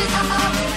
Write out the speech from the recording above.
up.